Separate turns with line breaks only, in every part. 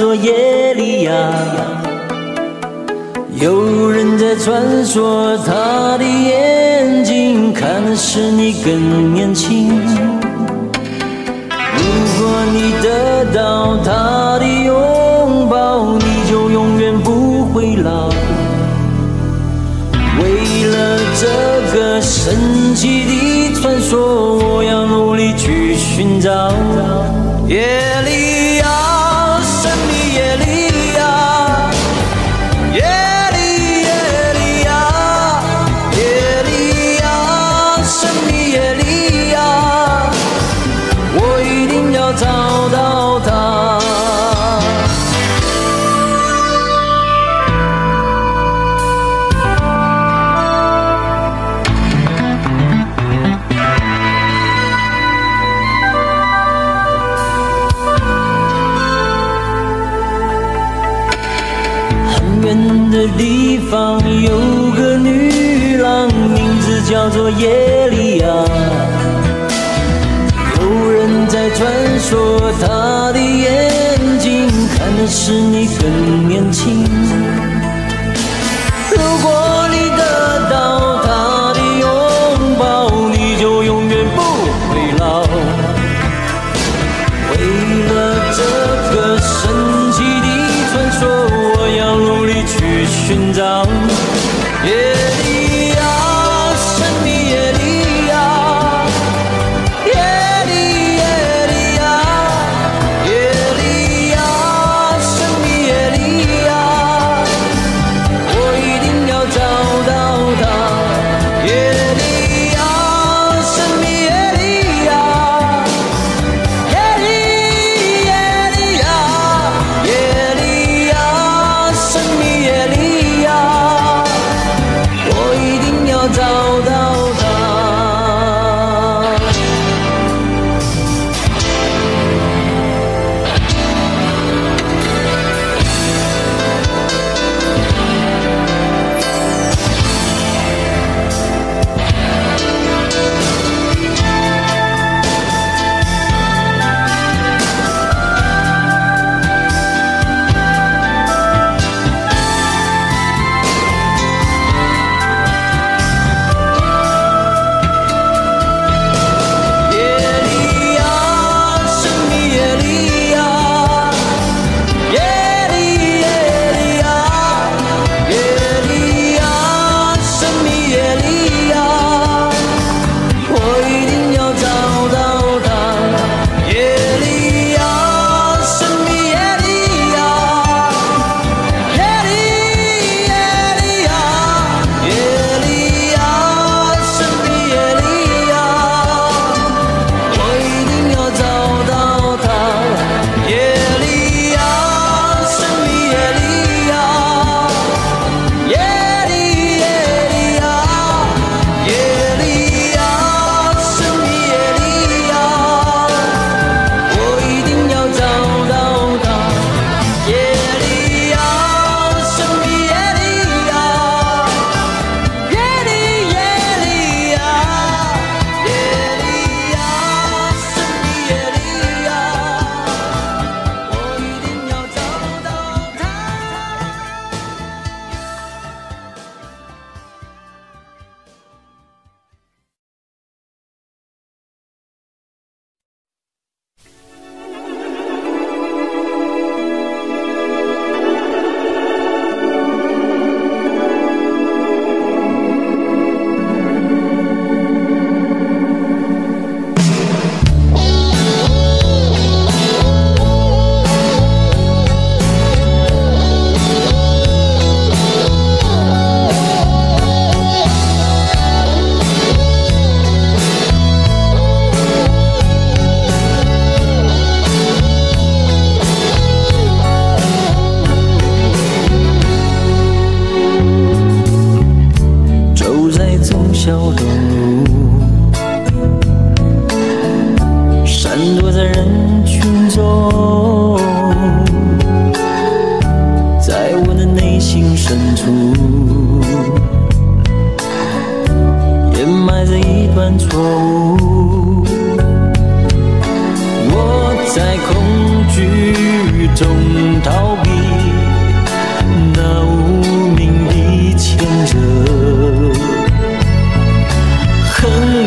说耶利亚有人在传说他的眼睛，看的是你更年轻。如果你得到他的拥抱，你就永远不会老。为了这个神奇的传说，我要努力去寻找。耶。耶利亚，有人在传说，他的眼睛看的是你更年轻。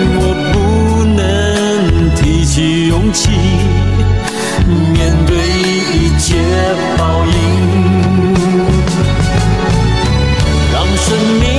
我不能提起勇气面对一切报应。让生命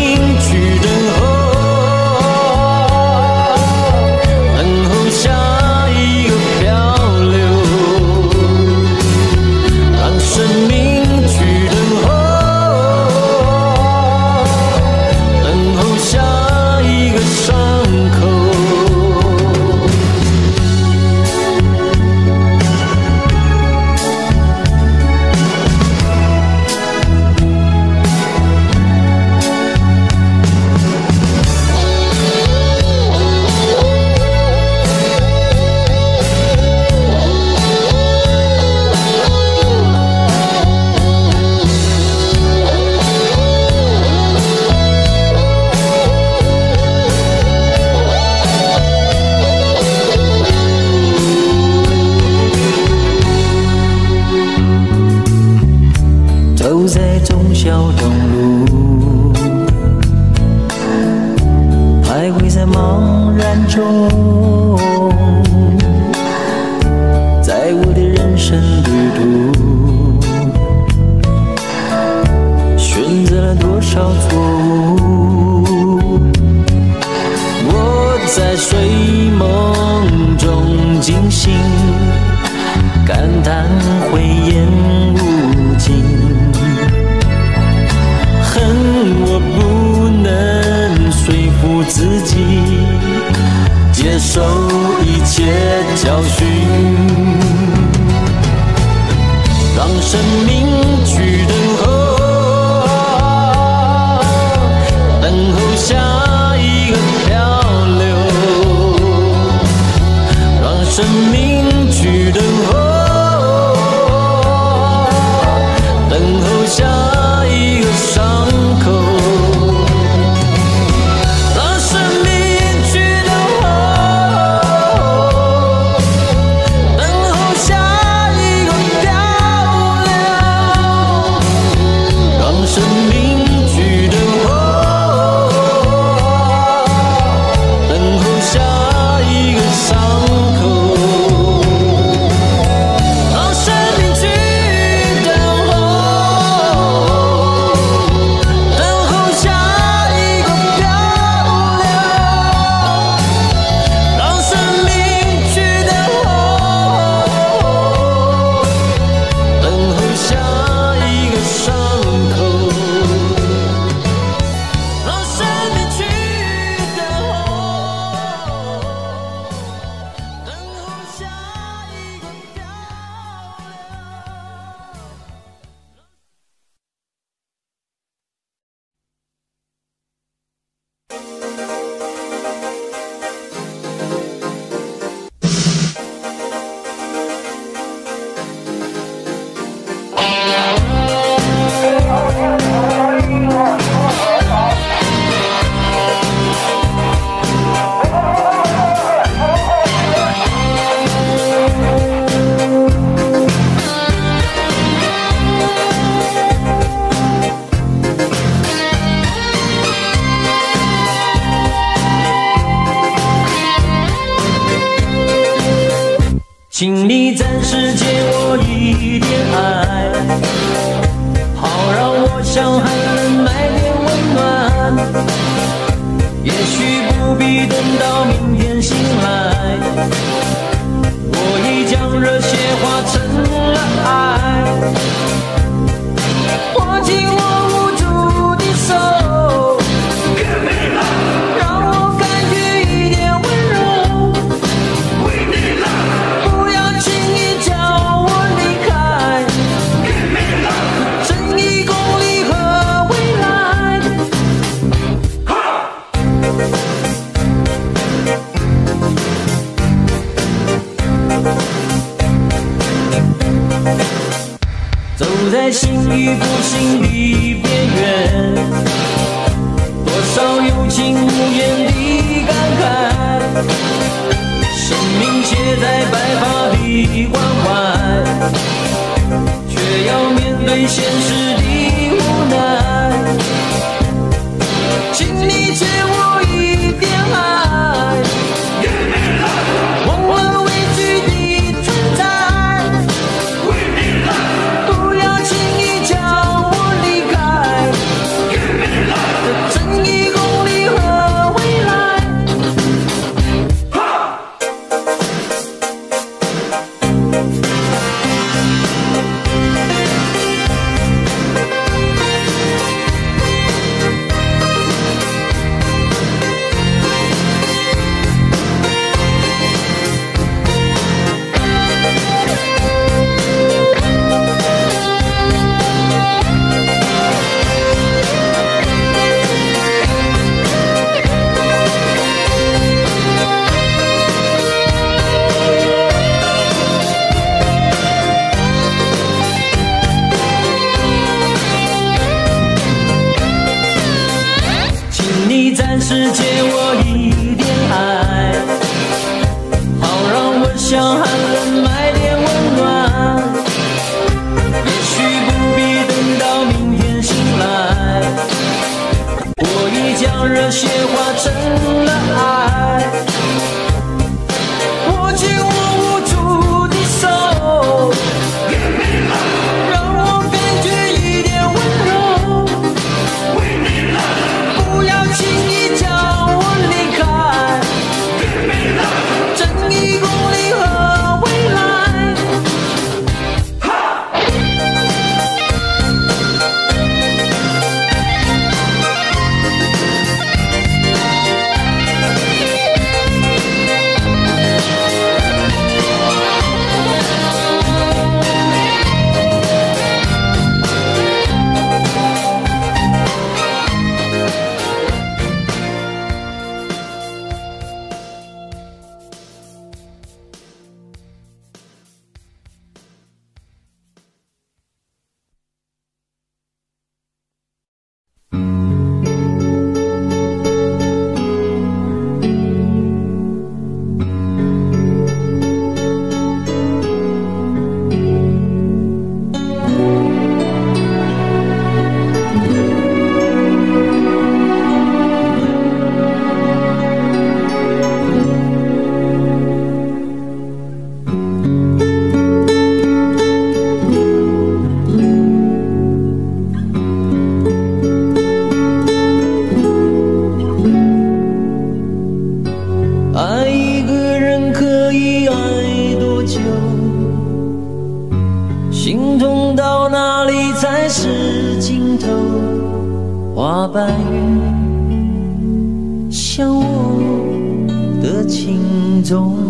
在心与不心的边缘，多少有情无言的感慨，生命写在白发的关怀，却要面对现实的无奈。请你借我。to 白云像我的情衷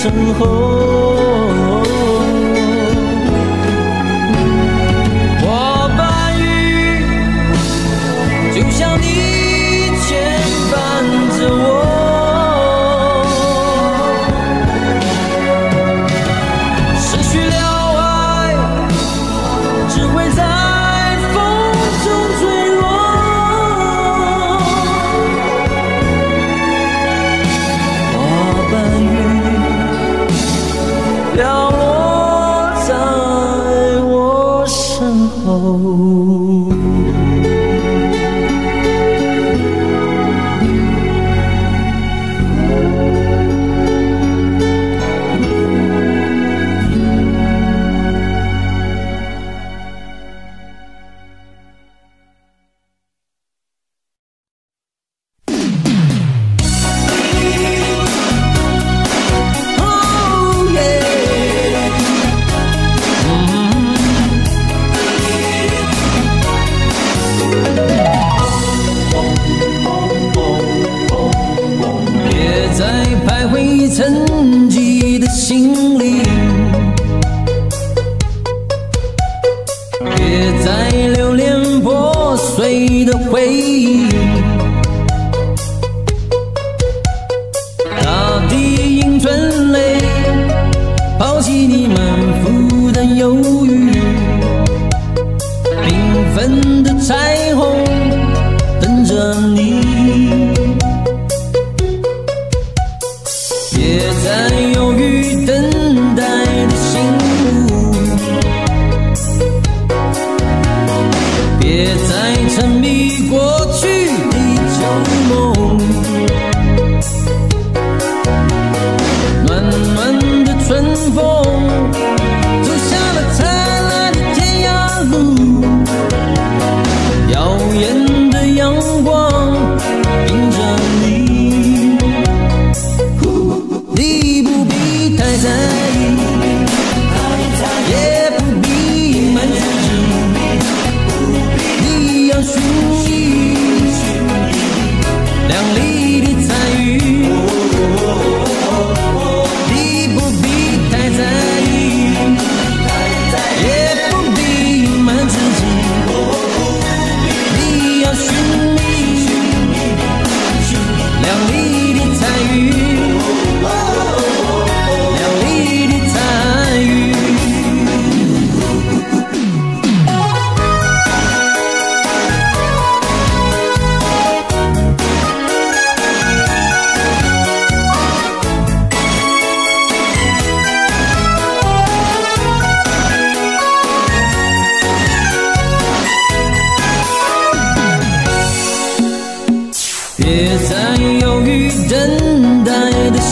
身后。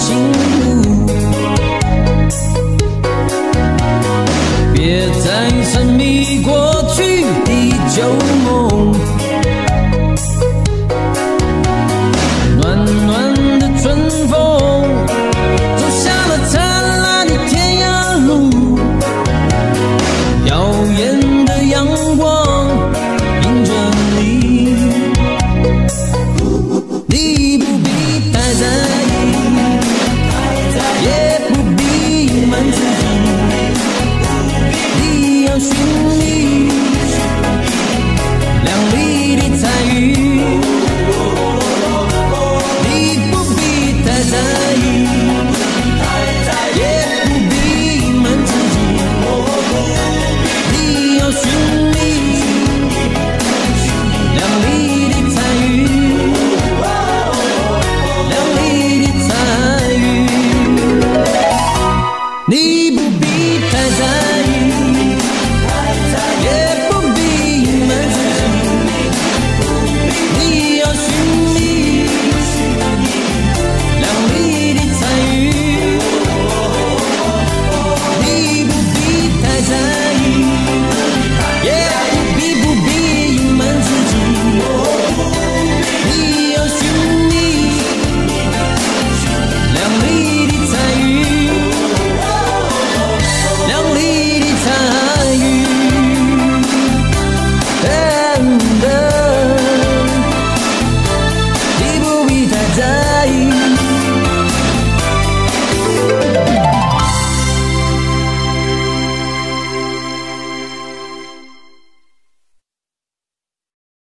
请别再沉迷过。